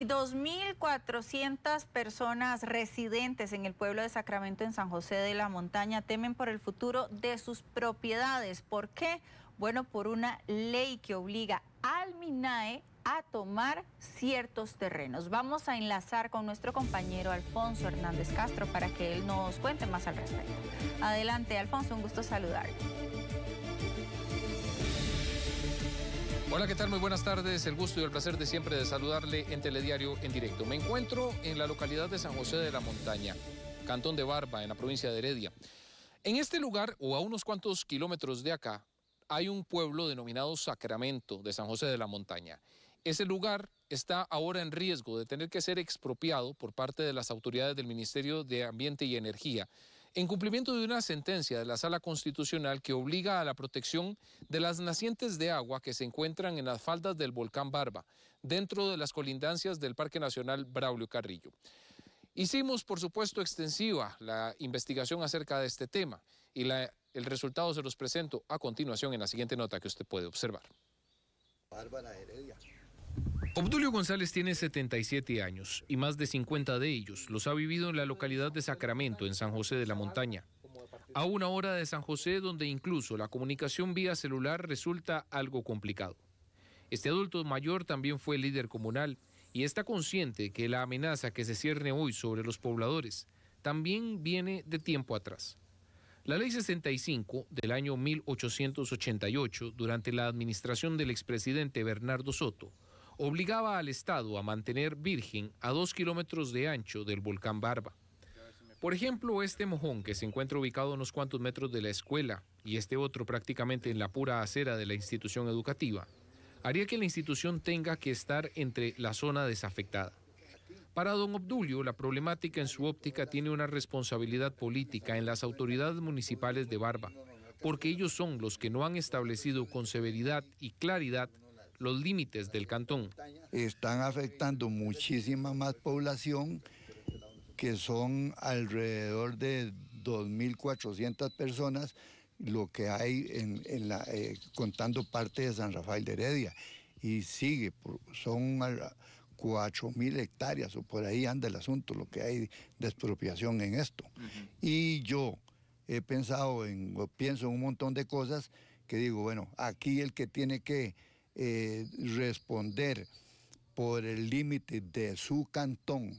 2.400 personas residentes en el pueblo de Sacramento en San José de la Montaña temen por el futuro de sus propiedades. ¿Por qué? Bueno, por una ley que obliga al MINAE a tomar ciertos terrenos. Vamos a enlazar con nuestro compañero Alfonso Hernández Castro para que él nos cuente más al respecto. Adelante, Alfonso, un gusto saludar. Hola, ¿qué tal? Muy buenas tardes. El gusto y el placer de siempre de saludarle en Telediario en directo. Me encuentro en la localidad de San José de la Montaña, Cantón de Barba, en la provincia de Heredia. En este lugar, o a unos cuantos kilómetros de acá, hay un pueblo denominado Sacramento de San José de la Montaña. Ese lugar está ahora en riesgo de tener que ser expropiado por parte de las autoridades del Ministerio de Ambiente y Energía en cumplimiento de una sentencia de la Sala Constitucional que obliga a la protección de las nacientes de agua que se encuentran en las faldas del volcán Barba, dentro de las colindancias del Parque Nacional Braulio Carrillo. Hicimos, por supuesto, extensiva la investigación acerca de este tema y el resultado se los presento a continuación en la siguiente nota que usted puede observar. Bárbara Heredia. Obdulio González tiene 77 años y más de 50 de ellos los ha vivido en la localidad de Sacramento, en San José de la Montaña. A una hora de San José, donde incluso la comunicación vía celular resulta algo complicado. Este adulto mayor también fue líder comunal y está consciente que la amenaza que se cierne hoy sobre los pobladores también viene de tiempo atrás. La ley 65 del año 1888, durante la administración del expresidente Bernardo Soto, obligaba al Estado a mantener virgen a dos kilómetros de ancho del volcán Barba. Por ejemplo, este mojón que se encuentra ubicado a unos cuantos metros de la escuela y este otro prácticamente en la pura acera de la institución educativa, haría que la institución tenga que estar entre la zona desafectada. Para don Obdulio, la problemática en su óptica tiene una responsabilidad política en las autoridades municipales de Barba, porque ellos son los que no han establecido con severidad y claridad los límites del cantón. Están afectando muchísima más población, que son alrededor de 2.400 personas, lo que hay en, la, eh, contando parte de San Rafael de Heredia. Y sigue, son 4.000 hectáreas o por ahí anda el asunto, lo que hay de expropiación en esto. Y yo he pensado en, o pienso en un montón de cosas que digo, bueno, aquí el que tiene que eh, responder por el límite de su cantón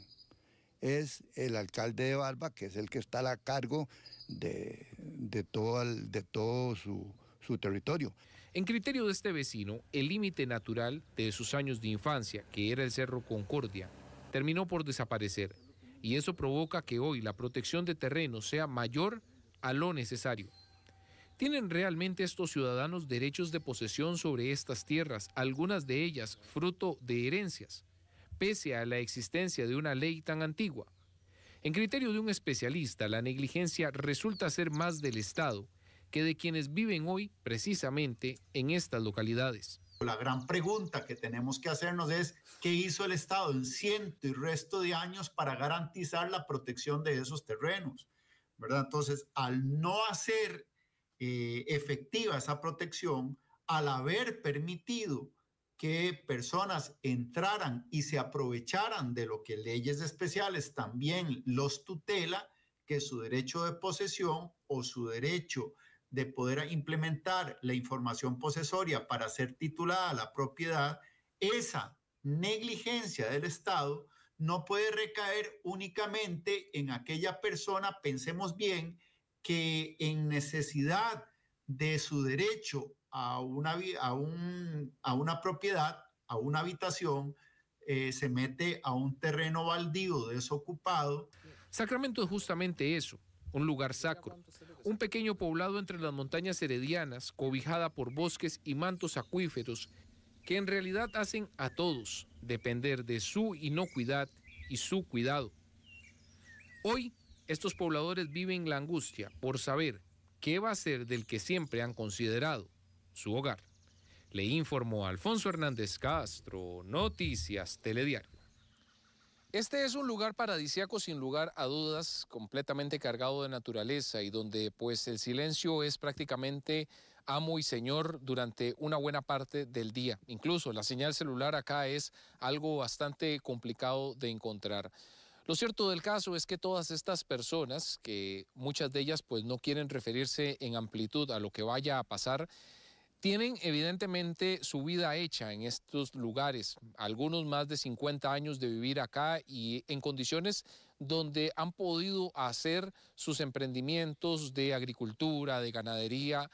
es el alcalde de Barba, que es el que está a cargo de, todo, de todo su, su territorio. En criterio de este vecino, el límite natural de sus años de infancia, que era el Cerro Concordia, terminó por desaparecer y eso provoca que hoy la protección de terrenos sea mayor a lo necesario. ¿Tienen realmente estos ciudadanos derechos de posesión sobre estas tierras, algunas de ellas fruto de herencias, pese a la existencia de una ley tan antigua? En criterio de un especialista, la negligencia resulta ser más del Estado que de quienes viven hoy precisamente en estas localidades. La gran pregunta que tenemos que hacernos es, ¿qué hizo el Estado en ciento y resto de años para garantizar la protección de esos terrenos? ¿Verdad? Entonces, al no hacer eh, efectiva esa protección al haber permitido que personas entraran y se aprovecharan de lo que leyes especiales también los tutela, que su derecho de posesión o su derecho de poder implementar la información posesoria para ser titulada la propiedad, esa negligencia del Estado no puede recaer únicamente en aquella persona, pensemos bien, que en necesidad de su derecho a una, a a una propiedad, a una habitación, eh, se mete a un terreno baldío desocupado. Sacramento es justamente eso, un lugar sacro, un pequeño poblado entre las montañas heredianas, cobijada por bosques y mantos acuíferos, que en realidad hacen a todos depender de su inocuidad y su cuidado. Hoy estos pobladores viven la angustia por saber qué va a ser del que siempre han considerado su hogar. Le informó Alfonso Hernández Castro, Noticias Telediario. Este es un lugar paradisiaco sin lugar a dudas, completamente cargado de naturaleza y donde pues el silencio es prácticamente amo y señor durante una buena parte del día. Incluso la señal celular acá es algo bastante complicado de encontrar. Lo cierto del caso es que todas estas personas, que muchas de ellas pues no quieren referirse en amplitud a lo que vaya a pasar, tienen evidentemente su vida hecha en estos lugares, algunos más de 50 años de vivir acá y en condiciones donde han podido hacer sus emprendimientos de agricultura, de ganadería,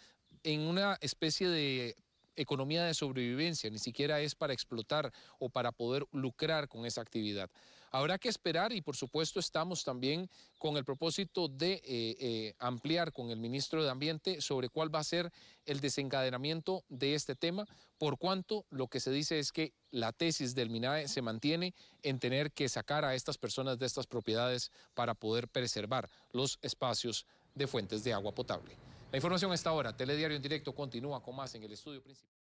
en una especie de economía de sobrevivencia, ni siquiera es para explotar o para poder lucrar con esa actividad. Habrá que esperar y por supuesto estamos también con el propósito de eh, eh, ampliar con el ministro de Ambiente sobre cuál va a ser el desencadenamiento de este tema, por cuanto lo que se dice es que la tesis del MINAE se mantiene en tener que sacar a estas personas de estas propiedades para poder preservar los espacios de fuentes de agua potable. La información a esta hora, Telediario en directo continúa con más en el estudio principal.